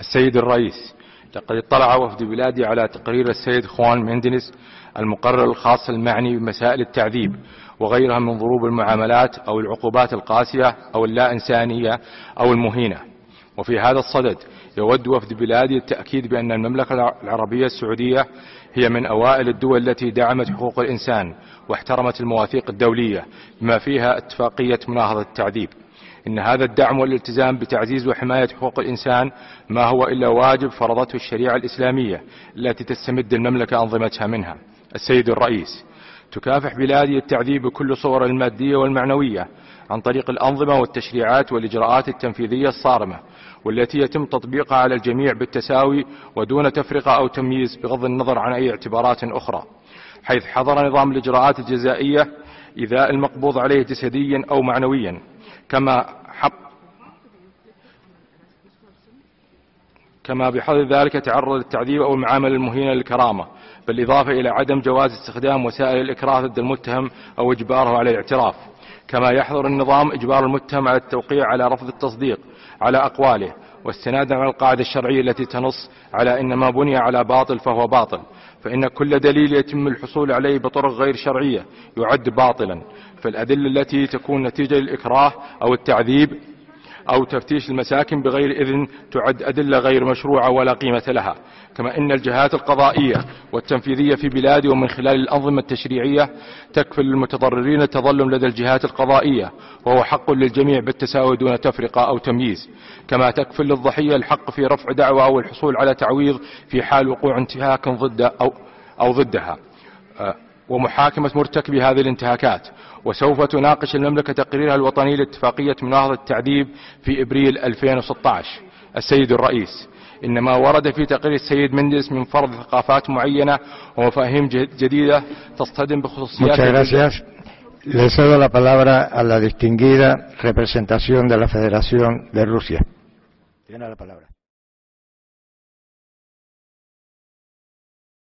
السيد الرئيس. لقد اطلع وفد بلادي على تقرير السيد خوان ميندينيس المقرر الخاص المعني بمسائل التعذيب وغيرها من ضروب المعاملات أو العقوبات القاسية أو اللا إنسانية أو المهينة. وفي هذا الصدد يود وفد بلادي التأكيد بأن المملكة العربية السعودية هي من أوائل الدول التي دعمت حقوق الإنسان واحترمت المواثيق الدولية بما فيها اتفاقية مناهضة التعذيب. إن هذا الدعم والالتزام بتعزيز وحماية حقوق الإنسان ما هو إلا واجب فرضته الشريعة الإسلامية التي تستمد المملكة أنظمتها منها. السيد الرئيس تكافح بلادي التعذيب بكل صور المادية والمعنوية عن طريق الأنظمة والتشريعات والإجراءات التنفيذية الصارمة والتي يتم تطبيقها على الجميع بالتساوي ودون تفرقة أو تمييز بغض النظر عن أي اعتبارات أخرى حيث حظر نظام الإجراءات الجزائية إذا المقبوض عليه جسديا أو معنويا كما حق. كما بحظر ذلك تعرض للتعذيب أو المعاملة المهينة للكرامة بالإضافة إلى عدم جواز استخدام وسائل الإكراه ضد المتهم أو إجباره على الاعتراف. كما يحظر النظام إجبار المتهم على التوقيع على رفض التصديق على أقواله. واستنادا على القاعدة الشرعية التي تنص على أن ما بني على باطل فهو باطل. فإن كل دليل يتم الحصول عليه بطرق غير شرعية يعد باطلا. فالأدلة التي تكون نتيجة للإكراه أو التعذيب أو تفتيش المساكن بغير إذن تعد أدلة غير مشروعة ولا قيمة لها. كما أن الجهات القضائية والتنفيذية في بلادي ومن خلال الأنظمة التشريعية تكفل للمتضررين التظلم لدى الجهات القضائية وهو حق للجميع بالتساوي دون تفرقة أو تمييز. كما تكفل للضحية الحق في رفع دعوى أو الحصول على تعويض في حال وقوع انتهاك ضد أو, أو ضدها. آه، ومحاكمة مرتكبي هذه الانتهاكات وسوف تناقش المملكة تقريرها الوطني لاتفاقية مناهضة التعذيب في إبريل 2016 السيد الرئيس إن ما ورد في تقرير السيد مندس من فرض ثقافات معينة ومفاهيم جديدة تصطدم بخصوصيات. Le cedo la palabra a la distinguida representación de la Federación de Rusia. Tiene la palabra.